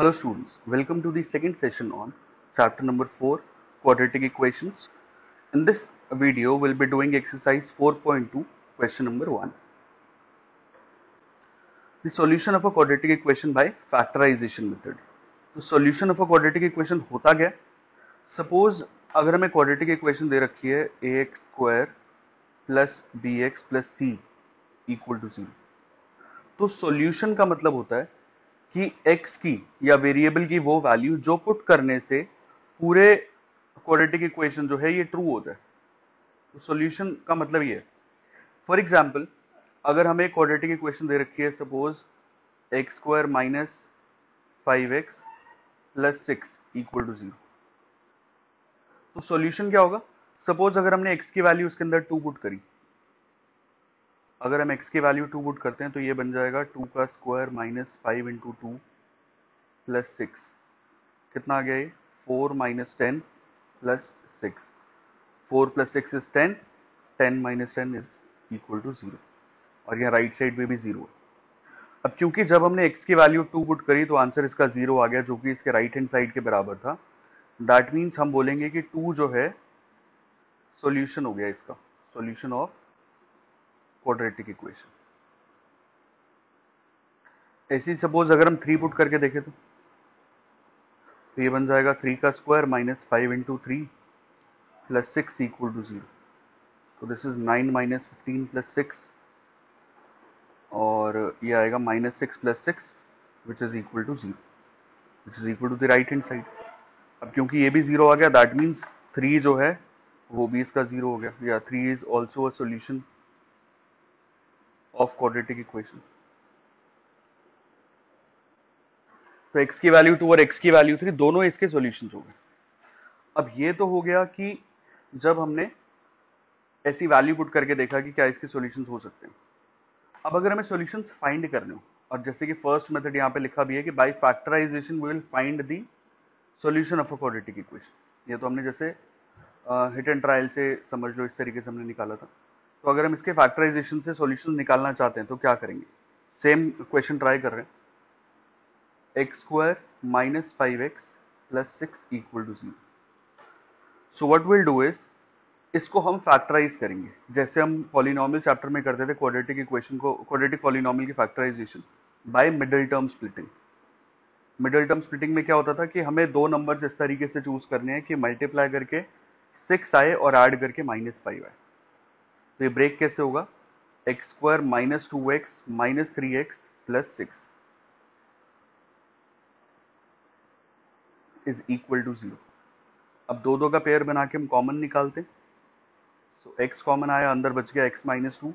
Hello students, welcome to the second session on chapter number 4 quadratic equations. In this video we'll be doing exercise 4.2 question number 1. The solution of a quadratic equation by factorization method. तो solution of a quadratic equation होता क्या suppose अगर हमें quadratic equation दे रखी है A X square plus B X plus C equal to zero तो solution का मतलब होता है कि x की या वेरिएबल की वो वैल्यू जो पुट करने से पूरे क्वाड्रेटिक इक्वेशन जो है ये ट्रू हो जाए। तो सॉल्यूशन का मतलब ये फॉर एग्ज़ाम्पल अगर हमें क्वाड्रेटिक इक्वेशन दे रखी है suppose X square minus five X plus six equal to zero तो सॉल्यूशन क्या होगा? सपोज़ अगर हमने x की वैल्यू उसके अंदर टू पुट करी अगर हम x की वैल्यू टू पुट करते हैं तो ये बन जाएगा टू का square minus five into two plus six कितना आ गया ये? Four minus ten plus six four plus six is ten ten minus ten is equal to zero और यहाँ राइट साइड में भी ज़ीरो अब क्योंकि जब हमने x की वैल्यू टू पुट करी तो आंसर इसका ज़ीरो आ गया, जो कि इसके राइट हैंड साइड के बराबर था. दैट मीन्स हम बोलेंगे कि टू जो है सोल्यूशन हो गया इसका. सोल्यूशन ऑफ़ क्वाड्रेटिक इक्वेशन ऐसी सपोज़ अगर हम थ्री पुट करके देखें तो तो ये बन जाएगा थ्री का square minus five into three plus six equal to zero तो this is nine minus fifteen plus six और ये आएगा minus six plus six which is equal to zero which is equal to the right hand side अब क्योंकि ये भी zero आ गया that means three जो है, वो भी इसका ज़ीरो हो गया. या three is also a solution of quadratic equation तो x की वैल्यू टू और x की वैल्यू थ्री दोनों इसके सॉल्यूशंस हो गए। अब ये तो हो गया कि जब हमने ऐसी वैल्यू पुट करके देखा कि क्या इसके सॉल्यूशंस हो सकते हैं। अब अगर हमें सॉल्यूशंस फाइंड करने हो, और जैसे कि फ़र्स्ट मेथड यहाँ पे लिखा भी है कि by factorization we will find the solution of a quadratic equation ये तो हमने जैसे हिट एंड ट्रायल से समझ लो, इस तरीके से हमने निकाला था। तो अगर हम इसके फैक्टराइजेशन से सॉल्यूशन निकालना चाहते हैं तो क्या करेंगे? सेम क्वेश्चन ट्राई कर रहे हैं। X square minus five x plus six equal to zero so what will do is इसको हम फैक्टराइज करेंगे। जैसे हम पॉलिनॉमियल चैप्टर में करते थे क्वाड्रेटिक इक्वेशन को क्वाड्रेटिक पॉलिनॉमियल की factorization by middle term splitting middle term splitting में क्या होता था कि हमें दो नंबर्स इस तरीके से चूज़ करने हैं कि मल्टीप्लाई करके सिक्स आए और ऐड करके माइनस फाइव आए। तो ये ब्रेक कैसे होगा? X square minus two x minus three x plus six is equal to zero अब दो दो का पेयर बना के हम कॉमन निकालते। सो एक्स कॉमन आया, अंदर बच गया x minus two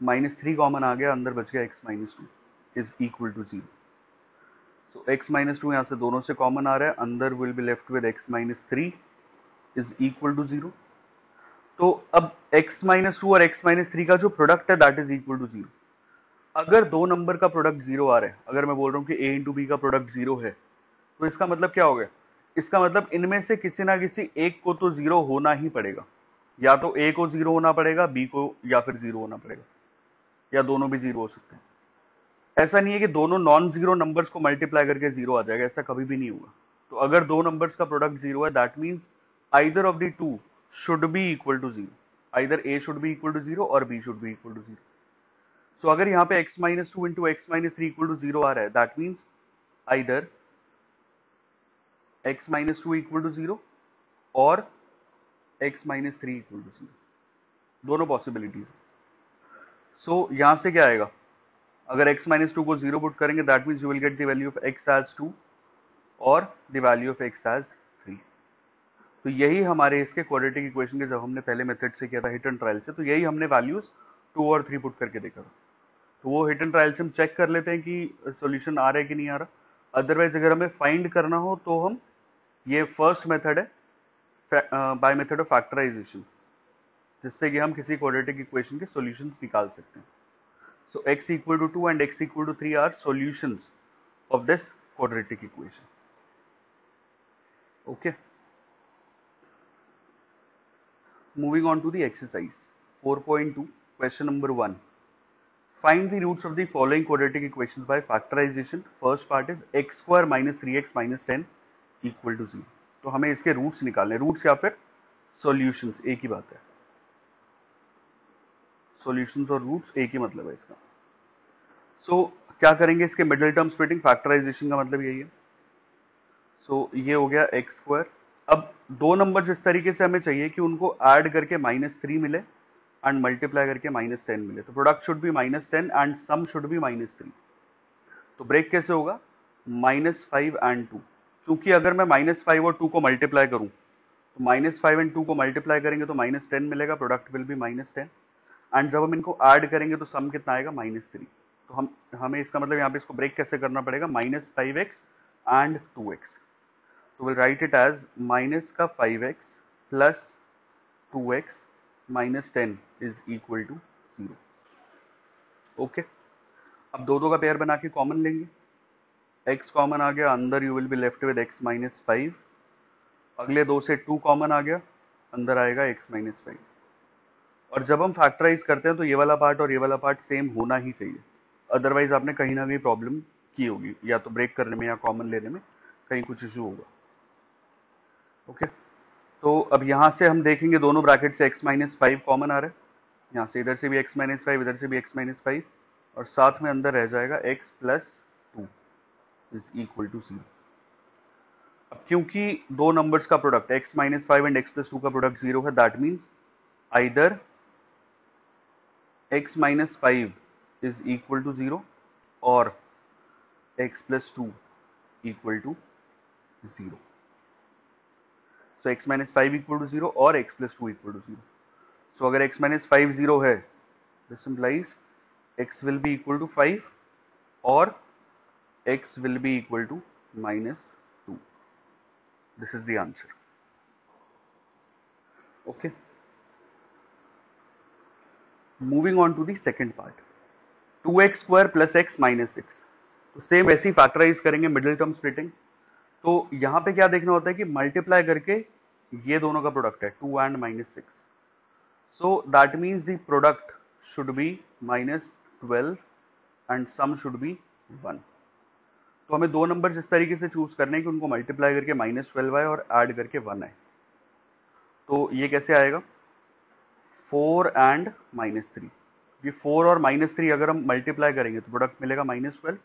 minus three common आ गया, अंदर बच गया x minus two is equal to zero so x minus two यहाँ से दोनों से कॉमन आ रहा है, अंदर will be left with x minus three is equal to zero तो अब x माइनस टू और x माइनस थ्री का जो प्रोडक्ट है that is equal to zero अगर दो नंबर का प्रोडक्ट ज़ीरो आ रहा है, अगर मैं बोल रहा हूँ कि a इंटू बी का प्रोडक्ट ज़ीरो है तो इसका मतलब क्या हो गया? इसका मतलब इनमें से किसी ना किसी एक को तो ज़ीरो होना ही पड़ेगा। या तो a को ज़ीरो होना पड़ेगा, b को या फिर ज़ीरो होना पड़ेगा। या दोनों भी ज़ीरो हो सकते हैं। ऐसा नहीं है कि दोनों नॉन ज़ीरो नंबर्स को मल्टीप्लाई करके ज़ीरो आ जाएगा, ऐसा कभी भी नहीं होगा तो अगर दो नंबर्स का प्रोडक्ट ज़ीरो है that means either of the two should be equal to zero either a should be equal to zero और b should be equal to zero so अगर यहाँ पे x minus two into x minus three equal to zero आ रहा है that means either x minus two equal to zero और x minus three equal to zero दोनों possibilities so यहाँ से क्या आएगा? अगर x माइनस टू को ज़ीरो पुट करेंगे that means you will get value of x as two और the value of x as तो यही हमारे इसके क्वाड्रेटिक इक्वेशन के जब हमने पहले मेथड से किया था हिट एंड ट्रायल से तो यही हमने वैल्यूज़ टू और थ्री पुट करके देखा था। तो वो हिट एंड ट्रायल से हम चेक कर लेते हैं कि सोल्यूशन आ रहा है कि नहीं आ रहा। अदरवाइज़ अगर हमें फाइंड करना हो तो हम, ये फ़र्स्ट मेथड है बाय मेथड ऑफ़ फैक्टराइजेशन जिससे कि हम किसी क्वाड्रेटिक इक्वेशन के सॉल्यूशंस निकाल सकते हैं। So x equal to two and x equal to three are solutions of this quadratic equation okay moving on to the exercise 4.2 question number 1 find the roots of the following quadratic equations by factorization first part is x square minus 3x minus 10 equal to 0 तो हमें इसके roots निकालने roots या फिर solutions एक ही बात है सॉल्यूशंस और रूट्स एक ही मतलब है इसका सो so, क्या करेंगे इसके मिडिल टर्म स्प्लिटिंग फैक्टराइजेशन का मतलब यही है सो so, ये हो गया एक्स स्क्वायर अब दो नंबर्स इस तरीके से हमें चाहिए कि उनको ऐड करके माइनस थ्री मिले एंड मल्टीप्लाई करके माइनस टेन मिले। तो प्रोडक्ट शुड भी minus ten and sum should be minus three तो ब्रेक कैसे होगा? माइनस फाइव एंड टू क्योंकि अगर मैं माइनस फाइव और टू को मल्टीप्लाई करूँ तो माइनस फाइव एंड टू को मल्टीप्लाई करेंगे तो माइनस टेन मिलेगा प्रोडक्ट विल भी माइनस टेन एंड जब हम इनको ऐड करेंगे तो सम कितना आएगा? माइनस थ्री तो हम, हमें इसका मतलब यहाँ पे इसको ब्रेक कैसे करना पड़ेगा? Minus five x and two x तो will write it as minus का five x plus two x minus ten is equal to zero okay अब दो दो का पेयर बना के कॉमन लेंगे। X कॉमन आ गया, अंदर you will be left with x minus five अगले दो से टू कॉमन आ गया, अंदर आएगा x माइनस फाइव और जब हम फैक्टराइज करते हैं तो ये वाला पार्ट और ये वाला पार्ट सेम होना ही चाहिए। अदरवाइज़ आपने कहीं ना कहीं प्रॉब्लम की होगी, या तो ब्रेक करने में या कॉमन लेने में कहीं कुछ इशू होगा। ओके? तो अब यहाँ से हम देखेंगे दोनों ब्रैकेट से x माइनस फाइव कॉमन आ रहा है। यहाँ से इधर से भी x माइनस फाइव इधर से भी x माइनस फाइव और साथ में अंदर रह जाएगा x plus two is equal to zero अब क्योंकि दो नंबर्स का product x minus five and x plus two का प्रोडक्ट ज़ीरो है that means either x minus five is equal to zero और x plus 2 equal to 0. So x minus five equal to zero और x plus two equal to zero so अगर x minus five zero है this implies x will be equal to five और x will be equal to minus two this is the answer okay moving on to the second part two x square plus x minus six तो same वैसे ही factorize करेंगे middle term splitting तो यहाँ पे क्या देखना होता है कि मल्टीप्लाई करके ये दोनों का प्रोडक्ट है two and minus six so that means the product should be minus twelve and sum should be one तो हमें दो नंबर इस तरीके से चूज़ करने हैं कि उनको मल्टीप्लाई करके माइनस ट्वेल्व आए और ऐड करके वन आए। तो ये कैसे आएगा? फोर एंड माइनस थ्री ये फोर और माइनस थ्री अगर हम मल्टीप्लाई करेंगे तो प्रोडक्ट मिलेगा माइनस ट्वेल्व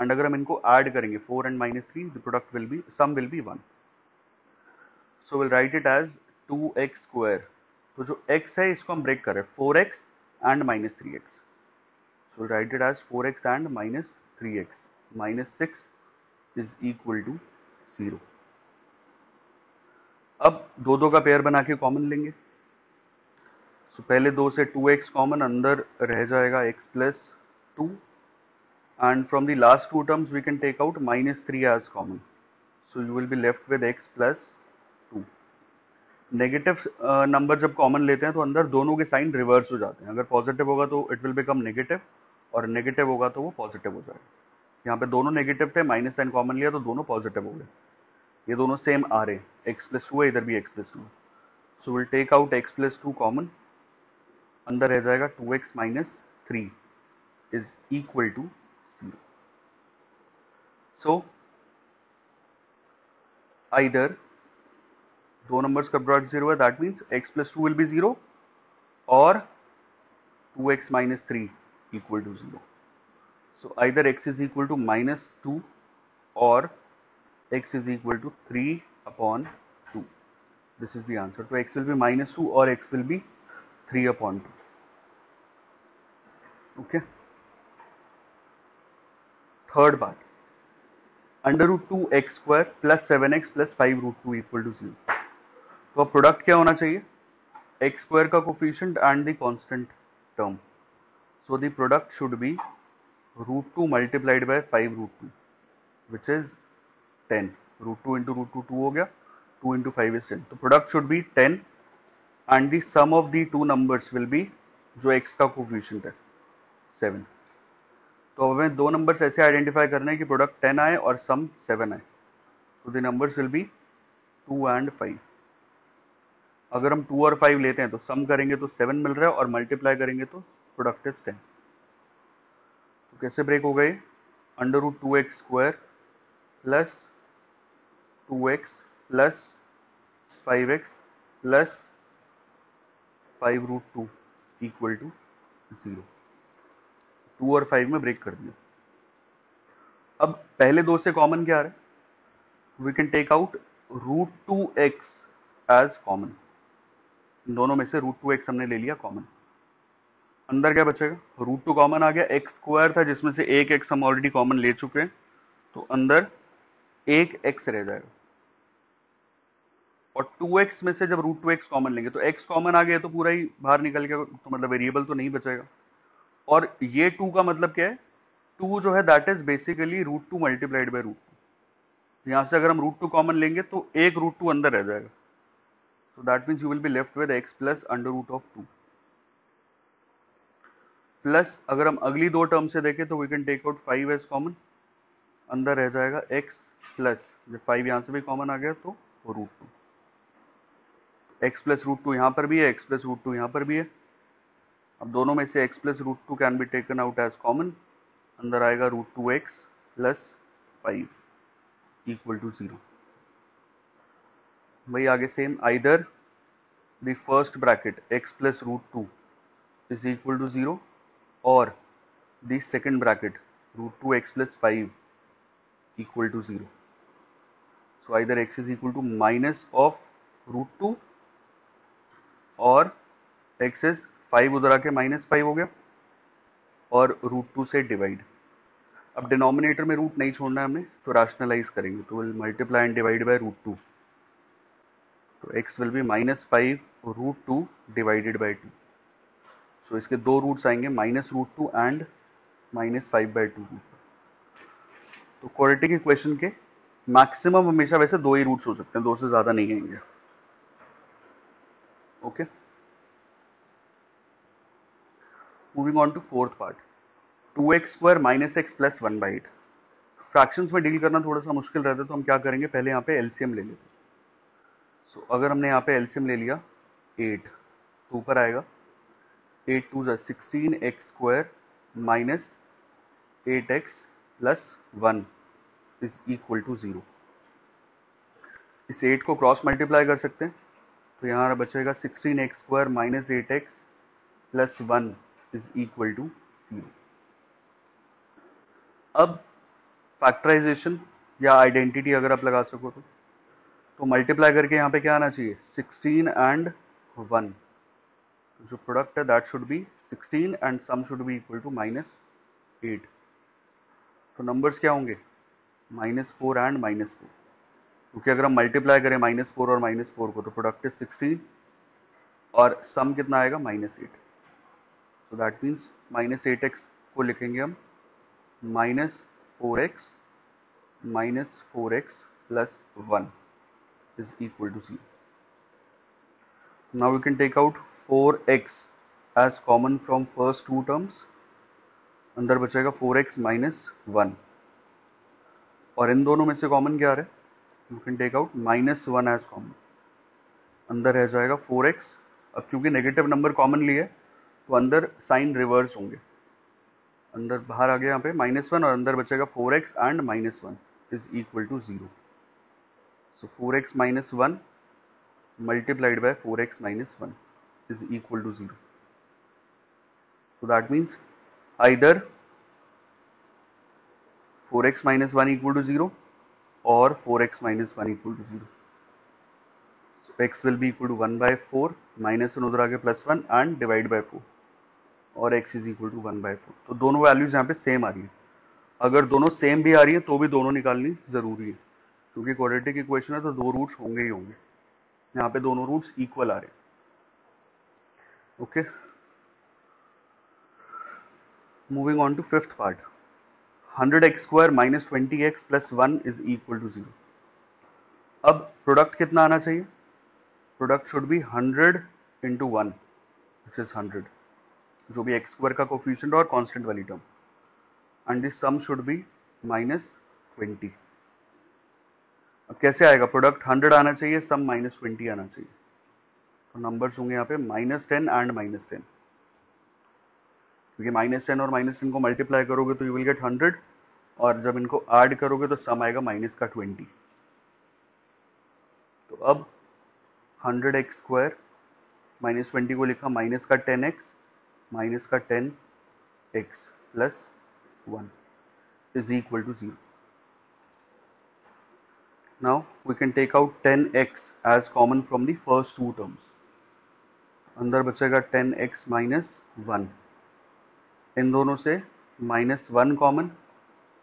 एंड अगर हम इनको ऐड करेंगे four and minus three the product will be sum will be one so will write it as two x square तो जो x है इसको हम ब्रेक करें four x and minus three x so write it as four x and minus three x minus six is equal to zero अब दो दो का पेयर बना के कॉमन लेंगे। सो so, पहले दो से टू एक्स कॉमन अंदर रह जाएगा x plus two and from the last two terms we can take out minus three as common so you will be left with x plus two negative number जब common लेते हैं तो अंदर दोनों के साइन रिवर्स हो जाते हैं। अगर पॉजिटिव होगा तो इट विल बिकम नेगेटिव और नेगेटिव होगा तो वो पॉजिटिव हो जाएगा। यहाँ पे दोनों नेगेटिव थे माइनस साइन कॉमन लिया तो दोनों पॉजिटिव हो गए। ये दोनों सेम आ रहे एक्स प्लस टू है, इधर भी x plus two so will take out x plus two common अंदर रह जाएगा two x minus three is equal to zero so either दो नंबर्स का प्रोडक्ट ज़ीरो है that means x plus two will be zero और two x minus three equal to so either x is equal to minus 2 or x is equal to 3 upon 2 this is the answer so x will be minus 2 or x will be 3 upon 2 okay third part under root two x square plus seven x plus five root two equal to zero तो अब product क्या होना चाहिए? X square का coefficient and the constant term so the product should be root two multiplied by five root two which is ten root two into root two two हो गया। Two into five is ten तो product should be ten and the sum of the two numbers will be जो x का coefficient है seven तो हमें दो numbers ऐसे आइडेंटिफाई करने हैं कि प्रोडक्ट टेन आए और सम सेवन आए। तो the numbers will be two and five अगर हम टू और फाइव लेते हैं तो सम करेंगे तो सेवन मिल रहा है और मल्टीप्लाई करेंगे तो प्रोडक्ट इज़ टेन तो कैसे ब्रेक हो गए? Under root two x square plus two x plus five x plus five root two equal to zero two और फाइव में ब्रेक कर दिया। अब पहले दो से कॉमन क्या आ रहा है? We can take out root two x as common दोनों में से रूट टू एक्स हमने ले लिया कॉमन अंदर क्या बचेगा? रूट टू कॉमन आ गया। एक्स स्क्वायर था जिसमें से एक एक्स हम ऑलरेडी कॉमन ले चुके हैं। तो अंदर एक एक्स रह जाएगा। और टू एक्स में से जब रूट टू एक्स कॉमन लेंगे तो एक्स कॉमन आ गया तो पूरा ही बाहर निकल गया तो मतलब वेरिएबल तो नहीं बचेगा। और ये टू का मतलब क्या है? टू जो है that is basically root two multiplied by root two यहाँ से अगर हम रूट टू कॉमन लेंगे तो एक रूट टू अंदर रह जाएगा। So that means you will be left with x plus under root of two plus अगर हम अगली दो टर्म से देखें तो we can take out five as common अंदर रह जाएगा एक्स प्लस जब फाइव यहाँ से भी कॉमन आ गया तो root two x plus root two यहाँ पर भी है एक्स प्लस रूट टू यहाँ पर भी है। अब दोनों में से x plus root two can be taken out as common अंदर आएगा root two x plus five equal to zero वही आगे same either the first bracket x plus root two is equal to zero और the second bracket root two x plus five equal to zero so, either x is equal to minus of root 2 और x is five उधर आके minus five हो गया और root two से divide. अब denominator में रूट नहीं छोड़ना है हमें तो राशनलाइज करेंगे तो will multiply and divide by root two. तो x will be minus five root two divided by two so इसके दो रूट्स आएँगे minus root two and minus five by two तो क्वाड्रेटिक इक्वेशन के मैक्सिमम हमेशा वैसे दो ही रूट्स हो सकते हैं, दो से ज़्यादा नहीं आएँगे okay okay? Moving on to fourth part. 2x square minus x plus 1 by 8 fractions में डील करना थोड़ा सा मुश्किल रहता है तो हम क्या करेंगे? पहले यहाँ पे एलसीएम ले लेते सो so, अगर हमने यहाँ पे एलसीएम ले लिया एट तो ऊपर आएगा। Eight to sixteen x square minus eight x plus one is equal to zero इस एट को क्रॉस मल्टीप्लाई कर सकते हैं। तो यहाँ बचेगा sixteen x square minus eight x plus one is equal to zero अब फैक्टराइजेशन या आइडेंटिटी अगर आप लगा सको तो तो मल्टीप्लाई करके यहाँ पे क्या आना चाहिए? सिक्सटीन एंड वन जो प्रोडक्ट है that should be sixteen and sum should be equal to minus eight तो नंबर्स क्या होंगे? Minus four and minus four क्योंकि अगर हम मल्टीप्लाई करें माइनस फोर और माइनस फोर को तो प्रोडक्ट इज़ सिक्सटीन और सम कितना आएगा? Minus eight so that means minus eight x को लिखेंगे हम minus four x minus four x plus one is equal to C now we can take out four x as common from first two terms अंदर बचेगा x minus one और इन दोनों में से कॉमन क्या है? You can take out minus one as common अंदर रह जाएगा फोर एक्स अब क्योंकि नेगेटिव नंबर कॉमन लिए तो अंदर साइन रिवर्स होंगे। अंदर बाहर आ गया यहाँ पे माइनस वन और अंदर बचेगा four x and minus one is equal to zero so four x minus one multiplied by four x minus one is equal to zero so that means either 4x minus 1 equal to 0 or 4x minus 1 equal to 0. So x will be equal to 1 by 4 minus 1 उधर आगे plus 1 and divide by 4 और x is equal to 1 by 4. तो दोनों values यहाँ पे same आ रही है। अगर दोनों सेम भी आ रही है तो भी दोनों निकालनी ज़रूरी है। क्योंकि क्वाड्रेटिक इक्वेशन है तो दो रूट्स होंगे ही होंगे। यहाँ पे दोनों रूट्स इक्वल आ रहे हैं। Okay moving on to fifth part 100x square minus twenty x plus one is equal to zero अब प्रोडक्ट कितना आना चाहिए? Product should be 100 into one which is 100 जो भी एक्स स्क्वायर का कोफिशियंट और कांस्टेंट वाली term and this sum should be minus twenty अब कैसे आएगा प्रोडक्ट 100 आना चाहिए सम माइनस ट्वेंटी आना चाहिए। तो नंबर्स होंगे यहाँ पे minus ten and minus ten क्योंकि माइनस टेन और माइनस टेन को मल्टीप्लाई करोगे तो यू विल गेट हंड्रेड और जब इनको ऐड करोगे तो सम आएगा माइनस का ट्वेंटी तो अब hundred x square minus twenty को लिखा माइनस का टेन एक्स माइनस का ten x plus one is equal to zero. Now we can take out 10x as common from the first two terms. अंदर बचेगा 10x minus one. इन दोनों से minus one common,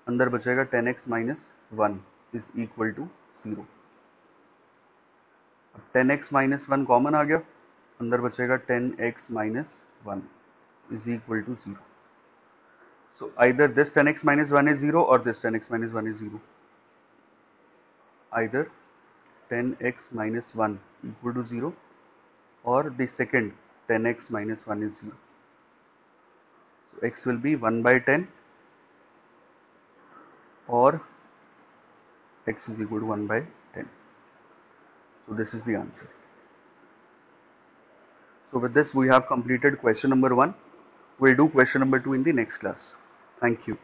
अंदर बचेगा 10x minus one is equal to zero. अब 10x minus one common आ गया, अंदर बचेगा 10x minus one. is equal to 0. So either this 10x minus 1 is 0 or this 10x minus 1 is 0. Either 10x minus 1 equal to 0 or the second 10x minus 1 is 0. So x will be 1 by 10 or x is equal to 1 by 10. So this is the answer. So with this we have completed question number 1. We'll do question number 2 in the next class. Thank you.